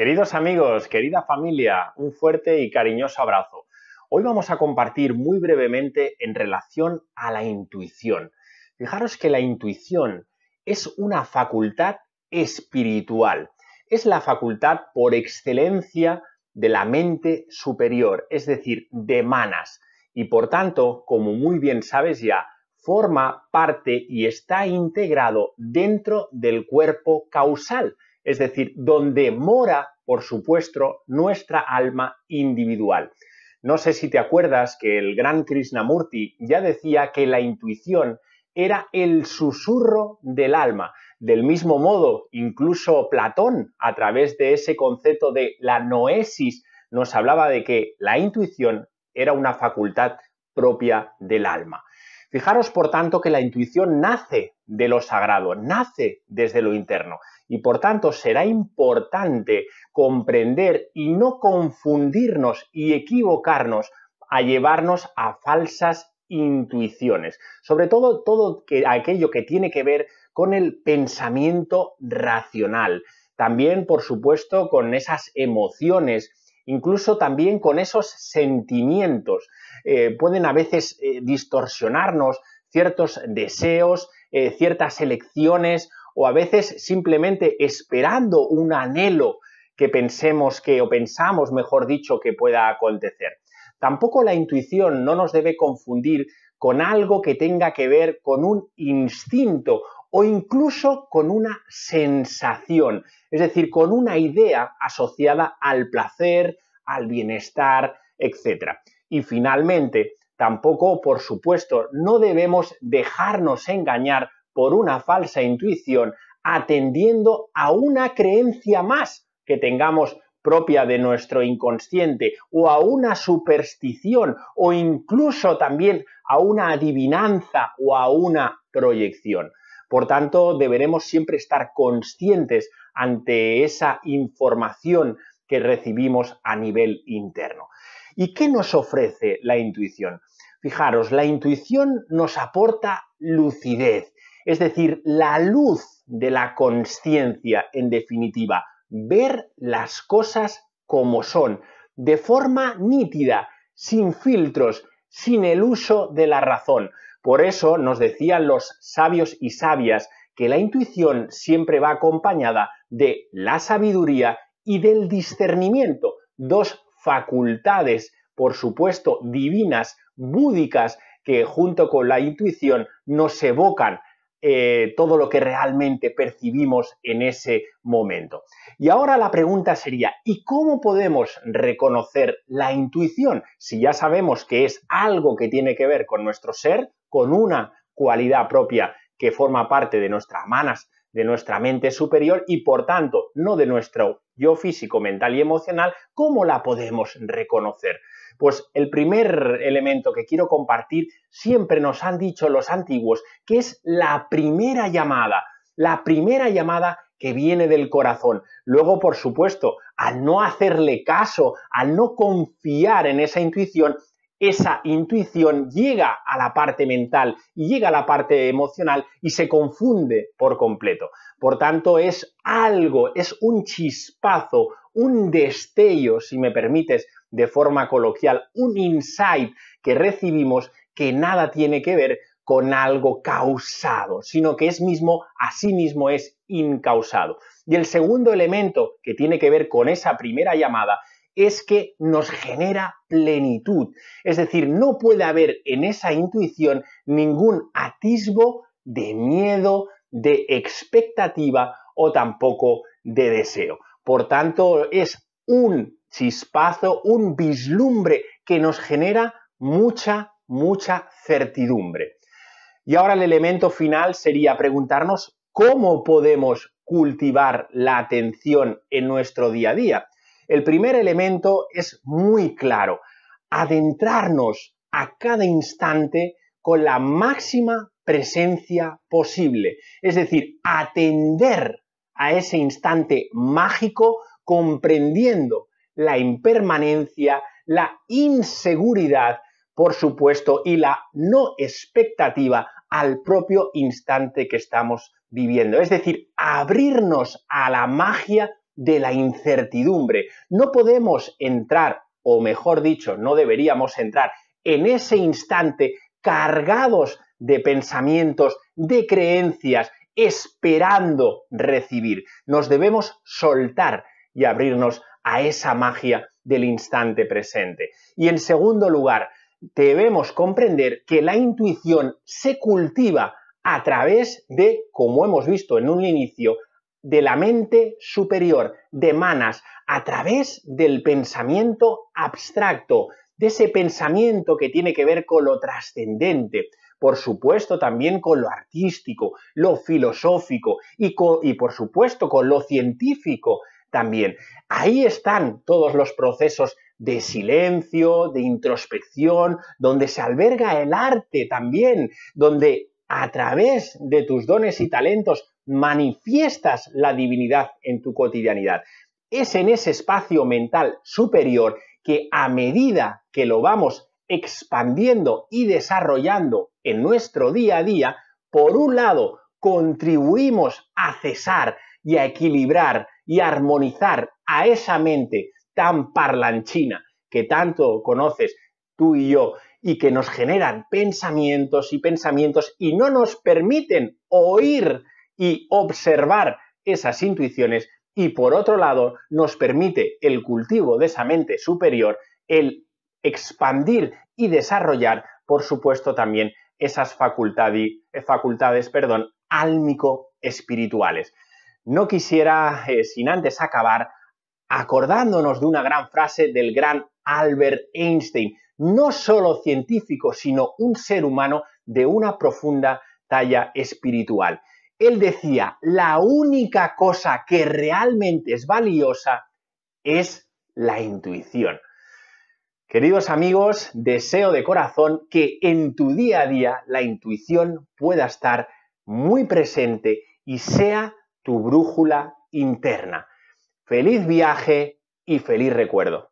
Queridos amigos, querida familia, un fuerte y cariñoso abrazo. Hoy vamos a compartir muy brevemente en relación a la intuición. Fijaros que la intuición es una facultad espiritual. Es la facultad por excelencia de la mente superior, es decir, de manas. Y por tanto, como muy bien sabes ya, forma parte y está integrado dentro del cuerpo causal es decir, donde mora, por supuesto, nuestra alma individual. No sé si te acuerdas que el gran Krishnamurti ya decía que la intuición era el susurro del alma. Del mismo modo, incluso Platón, a través de ese concepto de la noesis, nos hablaba de que la intuición era una facultad propia del alma. Fijaros, por tanto, que la intuición nace de lo sagrado, nace desde lo interno y por tanto será importante comprender y no confundirnos y equivocarnos a llevarnos a falsas intuiciones, sobre todo todo aquello que tiene que ver con el pensamiento racional, también por supuesto con esas emociones, incluso también con esos sentimientos. Eh, pueden a veces eh, distorsionarnos ciertos deseos, eh, ciertas elecciones o a veces simplemente esperando un anhelo que pensemos que o pensamos, mejor dicho, que pueda acontecer. Tampoco la intuición no nos debe confundir con algo que tenga que ver con un instinto o incluso con una sensación, es decir, con una idea asociada al placer, al bienestar, etc. Y finalmente, tampoco, por supuesto, no debemos dejarnos engañar por una falsa intuición atendiendo a una creencia más que tengamos propia de nuestro inconsciente o a una superstición o incluso también a una adivinanza o a una proyección. Por tanto, deberemos siempre estar conscientes ante esa información que recibimos a nivel interno. ¿Y qué nos ofrece la intuición? Fijaros, la intuición nos aporta lucidez, es decir, la luz de la conciencia, en definitiva, ver las cosas como son, de forma nítida, sin filtros, sin el uso de la razón. Por eso nos decían los sabios y sabias que la intuición siempre va acompañada de la sabiduría y del discernimiento, dos facultades, por supuesto, divinas, búdicas, que junto con la intuición nos evocan eh, todo lo que realmente percibimos en ese momento. Y ahora la pregunta sería, ¿y cómo podemos reconocer la intuición? Si ya sabemos que es algo que tiene que ver con nuestro ser, con una cualidad propia que forma parte de nuestras manas, de nuestra mente superior y por tanto no de nuestro yo físico, mental y emocional, ¿cómo la podemos reconocer? Pues el primer elemento que quiero compartir, siempre nos han dicho los antiguos, que es la primera llamada, la primera llamada que viene del corazón. Luego, por supuesto, al no hacerle caso, al no confiar en esa intuición, esa intuición llega a la parte mental y llega a la parte emocional y se confunde por completo. Por tanto, es algo, es un chispazo, un destello, si me permites, de forma coloquial, un insight que recibimos que nada tiene que ver con algo causado, sino que es mismo, a sí mismo es incausado. Y el segundo elemento que tiene que ver con esa primera llamada es que nos genera plenitud. Es decir, no puede haber en esa intuición ningún atisbo de miedo, de expectativa o tampoco de deseo. Por tanto, es un chispazo, un vislumbre que nos genera mucha, mucha certidumbre. Y ahora el elemento final sería preguntarnos cómo podemos cultivar la atención en nuestro día a día. El primer elemento es muy claro, adentrarnos a cada instante con la máxima presencia posible, es decir, atender a ese instante mágico comprendiendo la impermanencia, la inseguridad, por supuesto, y la no expectativa al propio instante que estamos viviendo. Es decir, abrirnos a la magia de la incertidumbre. No podemos entrar, o mejor dicho, no deberíamos entrar en ese instante cargados de pensamientos, de creencias, esperando recibir. Nos debemos soltar y abrirnos a esa magia del instante presente. Y en segundo lugar, debemos comprender que la intuición se cultiva a través de, como hemos visto en un inicio, de la mente superior, de manas, a través del pensamiento abstracto, de ese pensamiento que tiene que ver con lo trascendente, por supuesto también con lo artístico, lo filosófico y, y por supuesto con lo científico también. Ahí están todos los procesos de silencio, de introspección, donde se alberga el arte también, donde a través de tus dones y talentos manifiestas la divinidad en tu cotidianidad. Es en ese espacio mental superior que a medida que lo vamos expandiendo y desarrollando en nuestro día a día, por un lado, contribuimos a cesar y a equilibrar y armonizar a esa mente tan parlanchina que tanto conoces tú y yo y que nos generan pensamientos y pensamientos y no nos permiten oír y observar esas intuiciones y por otro lado nos permite el cultivo de esa mente superior, el expandir y desarrollar, por supuesto, también esas facultades, facultades perdón, álmico-espirituales. No quisiera, eh, sin antes acabar, acordándonos de una gran frase del gran Albert Einstein, no solo científico, sino un ser humano de una profunda talla espiritual. Él decía, la única cosa que realmente es valiosa es la intuición. Queridos amigos, deseo de corazón que en tu día a día la intuición pueda estar muy presente y sea tu brújula interna. Feliz viaje y feliz recuerdo.